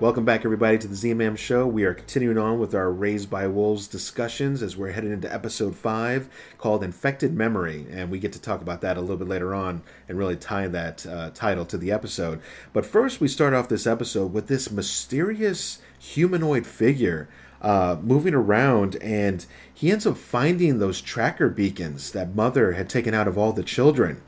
Welcome back, everybody, to the ZMAM Show. We are continuing on with our Raised by Wolves discussions as we're headed into episode five called Infected Memory. And we get to talk about that a little bit later on and really tie that uh, title to the episode. But first, we start off this episode with this mysterious humanoid figure uh, moving around, and he ends up finding those tracker beacons that Mother had taken out of all the children.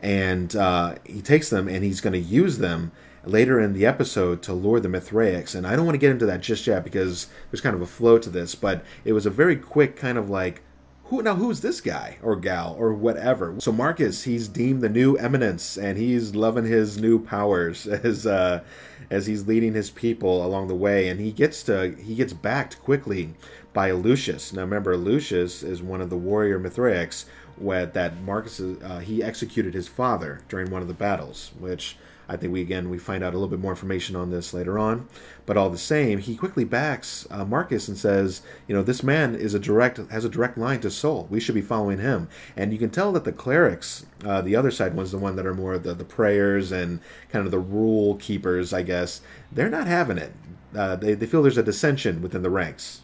And uh, he takes them and he's going to use them later in the episode to lure the Mithraics. And I don't want to get into that just yet because there's kind of a flow to this, but it was a very quick kind of like, who now who's this guy or gal or whatever so marcus he's deemed the new eminence and he's loving his new powers as uh as he's leading his people along the way and he gets to he gets backed quickly by lucius now remember lucius is one of the warrior mithraics where that marcus uh, he executed his father during one of the battles which I think we again we find out a little bit more information on this later on, but all the same, he quickly backs uh, Marcus and says, you know, this man is a direct has a direct line to Sol. We should be following him. And you can tell that the clerics, uh, the other side ones, the one that are more the the prayers and kind of the rule keepers, I guess, they're not having it. Uh, they they feel there's a dissension within the ranks.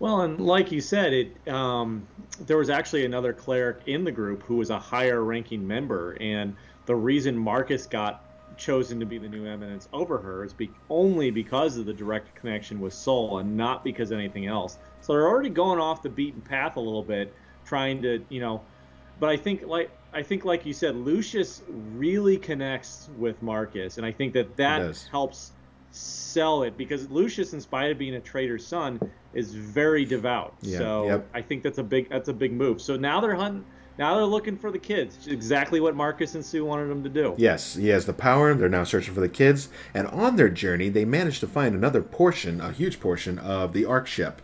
Well, and like you said, it um, there was actually another cleric in the group who was a higher ranking member, and the reason Marcus got chosen to be the new eminence over her is be- only because of the direct connection with Sol and not because of anything else. So they're already going off the beaten path a little bit, trying to, you know. But I think, like I think, like you said, Lucius really connects with Marcus, and I think that that helps sell it because Lucius, in spite of being a traitor's son, is very devout. Yeah, so yep. I think that's a big that's a big move. So now they're hunting now they're looking for the kids. Exactly what Marcus and Sue wanted them to do. Yes, he has the power. They're now searching for the kids. And on their journey, they manage to find another portion, a huge portion, of the Ark ship.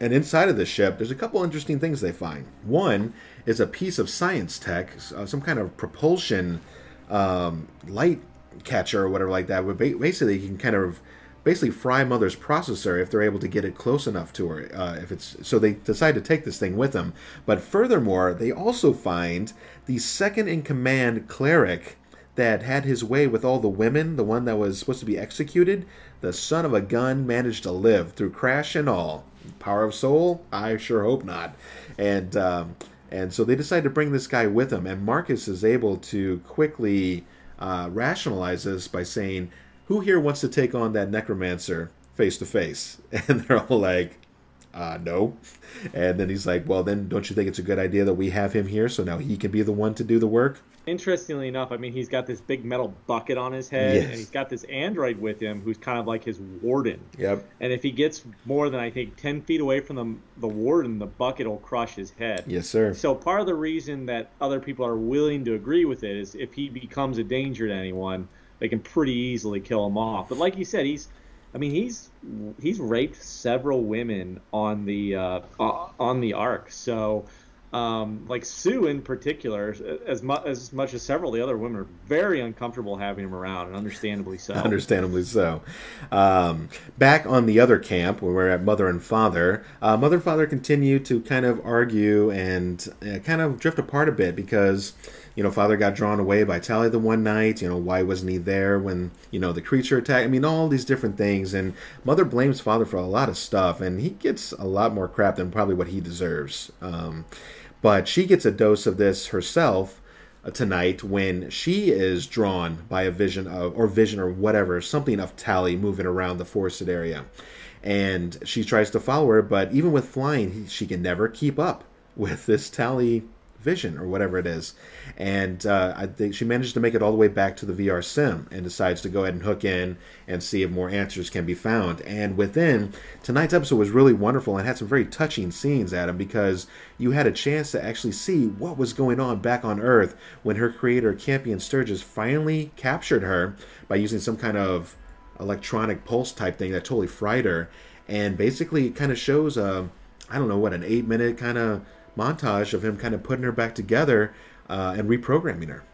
And inside of this ship, there's a couple interesting things they find. One is a piece of science tech, uh, some kind of propulsion um, light catcher or whatever like that. Where basically, you can kind of basically fry mother's processor if they're able to get it close enough to her uh, if it's so they decide to take this thing with them. But furthermore they also find the second in command cleric that had his way with all the women the one that was supposed to be executed the son of a gun managed to live through crash and all. Power of Sol? I sure hope not. And um, and so they decide to bring this guy with them and marcus is able to quickly uh, rationalize this by saying who here wants to take on that necromancer face to face? And they're all like, uh, no. And then he's like, well, then don't you think it's a good idea that we have him here so now he can be the one to do the work? Interestingly enough, I mean, he's got this big metal bucket on his head, yes. and he's got this android with him who's kind of like his warden. Yep. And if he gets more than, I think, 10 feet away from the, the warden, the bucket will crush his head. Yes, sir. So part of the reason that other people are willing to agree with it is if he becomes a danger to anyone – they can pretty easily kill him off. But like you said, he's I mean he's he's raped several women on the uh, on the ark. So um, like Sue in particular, as much as much as several of the other women are very uncomfortable having him around, and understandably so. Understandably so. Um, back on the other camp, where we're at Mother and Father, uh, Mother and Father continue to kind of argue and uh, kind of drift apart a bit because you know, father got drawn away by Tally the one night. You know, why wasn't he there when, you know, the creature attacked? I mean, all these different things. And mother blames father for a lot of stuff, and he gets a lot more crap than probably what he deserves. Um, but she gets a dose of this herself uh, tonight when she is drawn by a vision of, or vision or whatever, something of Tally moving around the forested area. And she tries to follow her, but even with flying, she can never keep up with this Tally vision or whatever it is. And uh, I think she manages to make it all the way back to the VR sim and decides to go ahead and hook in and see if more answers can be found. And within, tonight's episode was really wonderful and had some very touching scenes, Adam, because you had a chance to actually see what was going on back on Earth when her creator, Campion Sturgis, finally captured her by using some kind of electronic pulse type thing that totally fried her. And basically, it kind of shows a, I don't know what, an eight minute kind of montage of him kind of putting her back together uh, and reprogramming her.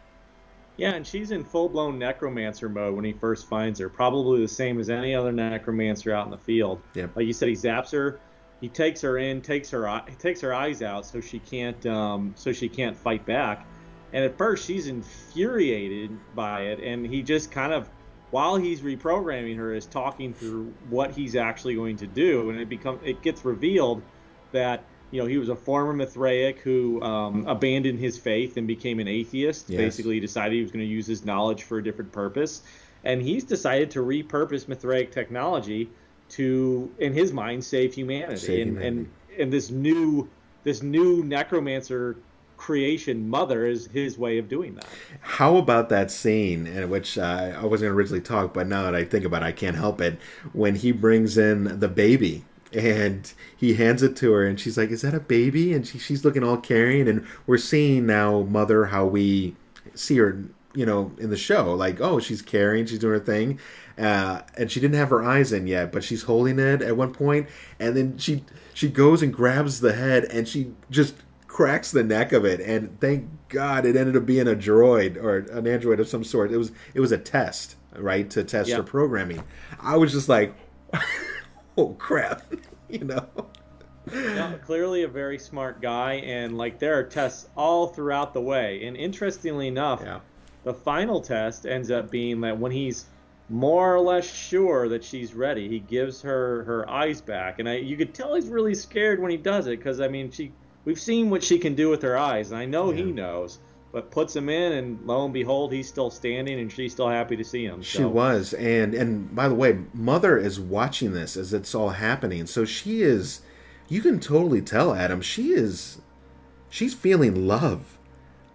Yeah, and she's in full blown necromancer mode when he first finds her. Probably the same as any other necromancer out in the field. Yeah. Like you said, he zaps her. He takes her in, takes her takes her eyes out so she can't um, so she can't fight back. And at first she's infuriated by it, and he just kind of while he's reprogramming her, is talking through what he's actually going to do, and it becomes it gets revealed that you know he was a former Mithraic who um, abandoned his faith and became an atheist. Yes. Basically, he decided he was going to use his knowledge for a different purpose, and he's decided to repurpose Mithraic technology to, in his mind, save humanity. Save and, humanity. and and this new this new necromancer creation mother is his way of doing that. How about that scene, in which uh, I wasn't going to originally talk, but now that I think about it, I can't help it, when he brings in the baby and he hands it to her, and she's like, "Is that a baby?" And she, she's looking all caring, and we're seeing now mother how we see her, you know, in the show, like, oh, she's caring, she's doing her thing, uh, and she didn't have her eyes in yet, but she's holding it at one point, and then she she goes and grabs the head, and she just cracks the neck of it. And thank god it ended up being a droid or an android of some sort. It was it was a test right to test Yeah. her programming. I was just like oh crap. You know? No, clearly a very smart guy, and like there are tests all throughout the way. And interestingly enough, yeah. the final test ends up being that when he's more or less sure that she's ready, he gives her her eyes back, and I you could tell he's really scared when he does it because I mean she we've seen what she can do with her eyes, and I know he knows. But puts him in, and lo and behold, he's still standing, and she's still happy to see him. She so. was, and and by the way, mother is watching this as it's all happening. So she is, you can totally tell, Adam. She is, she's feeling love,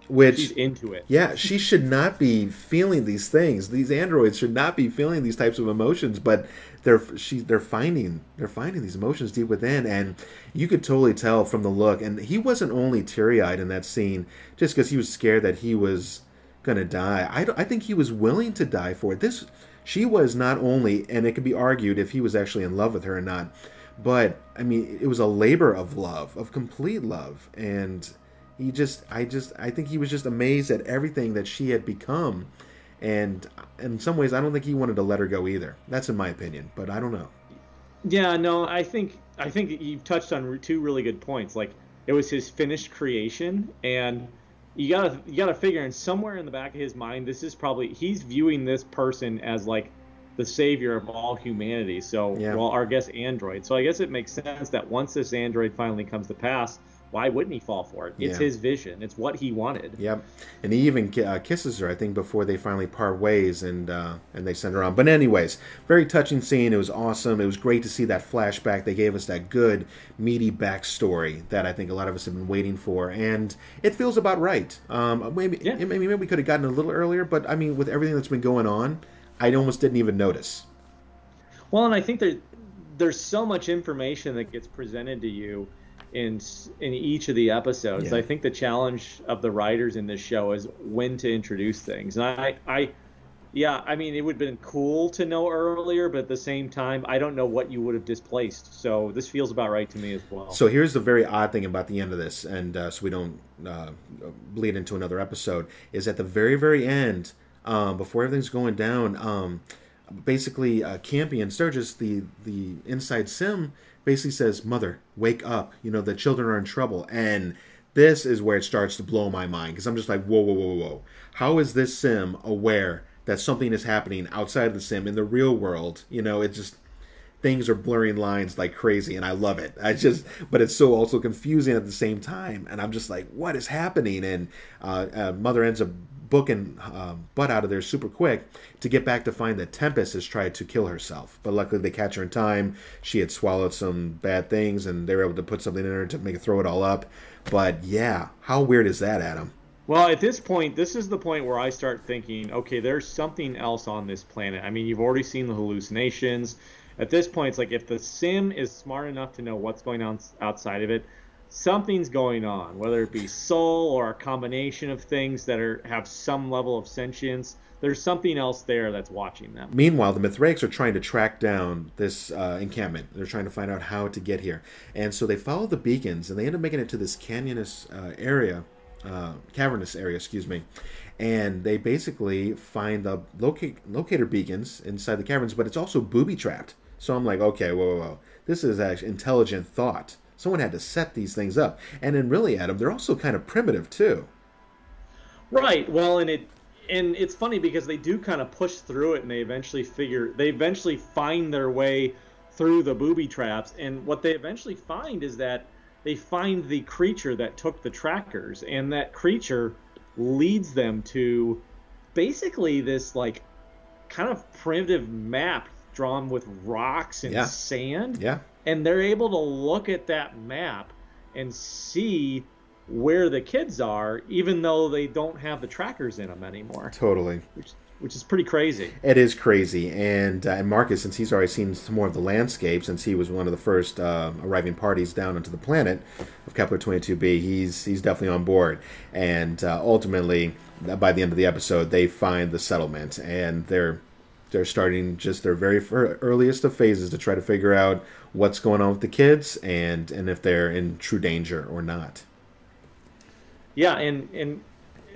which She's into it. yeah, she should not be feeling these things. These androids should not be feeling these types of emotions, but they're she they're finding they're finding these emotions deep within, and you could totally tell from the look. And he wasn't only teary eyed in that scene just because he was scared that he was gonna die. I I think he was willing to die for it. This she was not only, and it could be argued if he was actually in love with her or not. But I mean, it was a labor of love, of complete love, and he just i just i think he was just amazed at everything that she had become and in some ways i don't think he wanted to let her go either that's in my opinion but i don't know Yeah, no, I think I think you've touched on two really good points. Like it was his finished creation, and you gotta you gotta figure, and somewhere in the back of his mind, this is probably he's viewing this person as like the savior of all humanity. So, Yeah. well, our guess android. So I guess it makes sense that once this android finally comes to pass, why wouldn't he fall for it? It's Yeah. his vision. It's what he wanted. yep and he even uh, kisses her i think before they finally part ways and uh, and they send her on but anyways very touching scene it was awesome it was great to see that flashback they gave us that good meaty backstory that i think a lot of us have been waiting for and it feels about right um, maybe, Yeah. maybe maybe we could have gotten a little earlier but i mean with everything that's been going on i almost didn't even notice Well, and I think there, there's so much information that gets presented to you in in each of the episodes. Yeah. I think the challenge of the writers in this show is when to introduce things. And I, I, yeah, I mean, it would have been cool to know earlier, but at the same time, I don't know what you would have displaced. So this feels about right to me as well. So here's the very odd thing about the end of this, and uh, so we don't uh, bleed into another episode, is at the very, very end, um, before everything's going down, um, basically uh, Campion Sturgis, the the inside sim, basically says, "Mother, wake up! You know the children are in trouble." And this is where it starts to blow my mind because I'm just like, "Whoa, whoa, whoa, whoa! How is this sim aware that something is happening outside of the sim in the real world?" You know, it just things are blurring lines like crazy and i love it i just but it's so also confusing at the same time and i'm just like what is happening and uh, uh, mother ends up booking uh, butt out of there super quick to get back to find that tempest has tried to kill herself but luckily they catch her in time she had swallowed some bad things and they were able to put something in her to make her throw it all up but yeah how weird is that adam Well, at this point, this is the point where I start thinking, okay, there's something else on this planet. I mean, you've already seen the hallucinations. At this point, it's like if the sim is smart enough to know what's going on outside of it, something's going on, whether it be Sol or a combination of things that are have some level of sentience. There's something else there that's watching them. Meanwhile, the Mithraics are trying to track down this uh, encampment. They're trying to find out how to get here. And so they follow the beacons and they end up making it to this canyonous uh, area, uh, cavernous area, excuse me. And they basically find the loca- locator beacons inside the caverns, but it's also booby trapped. So I'm like, okay, whoa, whoa, whoa. This is actually intelligent thought. Someone had to set these things up. And then, really, Adam, they're also kind of primitive, too. Right. Well, and it and it's funny because they do kind of push through it and they eventually figure they eventually find their way through the booby traps and what they eventually find is that they find the creature that took the trackers and that creature leads them to basically this like kind of primitive map drawn with rocks and Yeah. sand Yeah. And they're able to look at that map and see where the kids are even though they don't have the trackers in them anymore Totally. which which is pretty crazy It is crazy, and uh, and Marcus, since he's already seen some more of the landscape, since he was one of the first um arriving parties down onto the planet of Kepler 22b, he's he's definitely on board. And uh, ultimately, by the end of the episode, they find the settlement, and they're they're starting just their very earliest of phases to try to figure out what's going on with the kids and and if they're in true danger or not. yeah and and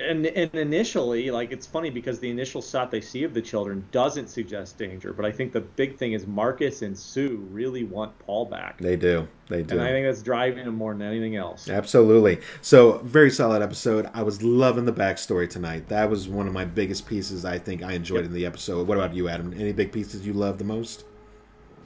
and, and initially like it's funny because the initial shot they see of the children doesn't suggest danger but i think the big thing is marcus and sue really want paul back They do, they do. and i think that's driving them more than anything else Absolutely. So, very solid episode. I was loving the backstory tonight. That was one of my biggest pieces I think I enjoyed in the episode. What about you, Adam? Any big pieces you love the most?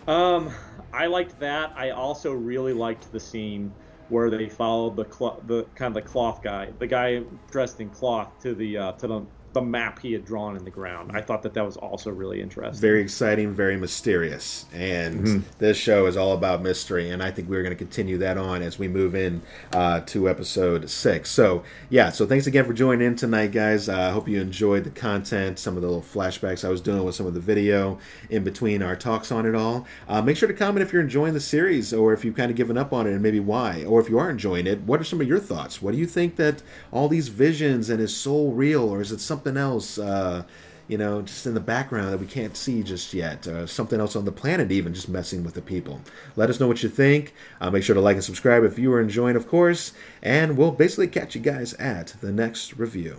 Um, I liked that. I also really liked the scene where they followed the clo- the kind of the cloth guy, the guy dressed in cloth to the uh, to the the map he had drawn in the ground. I thought that that was also really interesting. Very exciting, very mysterious. And this show is all about mystery. And I think we're going to continue that on as we move in uh, to episode six. So, yeah, so thanks again for joining in tonight, guys. I uh, hope you enjoyed the content, some of the little flashbacks I was doing with some of the video in between our talks on it all. Uh, make sure to comment if you're enjoying the series or if you've kind of given up on it and maybe why. Or if you are enjoying it, what are some of your thoughts? What do you think that all these visions and is Sol real or is it something else? Uh, you know, just in the background that we can't see just yet, uh, something else on the planet, even just messing with the people. Let us know what you think. Uh, make sure to like and subscribe if you are enjoying, of course, and we'll basically catch you guys at the next review.